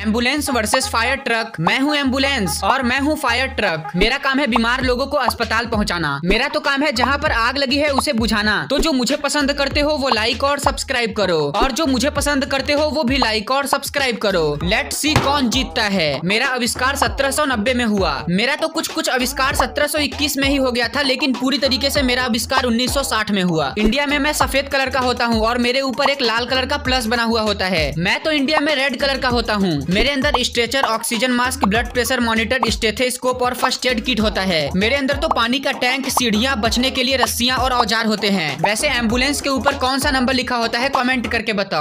Ambulance versus fire truck मैं हूँ ambulance और मैं हूँ फायर ट्रक मेरा काम है बीमार लोगों को अस्पताल पहुंचाना. मेरा तो काम है जहाँ पर आग लगी है उसे बुझाना. तो जो मुझे पसंद करते हो वो लाइक और सब्सक्राइब करो. और जो मुझे पसंद करते हो वो भी लाइक और सब्सक्राइब करो. लेट सी कौन जीतता है. मेरा आविष्कार 1790 में हुआ. मेरा तो कुछ कुछ आविष्कार 1721 में ही हो गया था, लेकिन पूरी तरीके से मेरा आविष्कार 1960 में हुआ. इंडिया में मैं सफ़ेद कलर का होता हूँ और मेरे ऊपर एक लाल कलर का प्लस बना हुआ होता है. मैं तो इंडिया में रेड कलर का होता हूँ. मेरे अंदर stretcher, oxygen mask, blood pressure monitor, stethoscope और फ़र्स्ट एड किट होता है। मेरे अंदर तो पानी का टैंक, सीढ़ियाँ, बचने के लिए रस्सियाँ और औज़ार होते हैं। वैसे एंबुलेंस के ऊपर कौन सा नंबर लिखा होता है, कॉमेंट करके बताओ।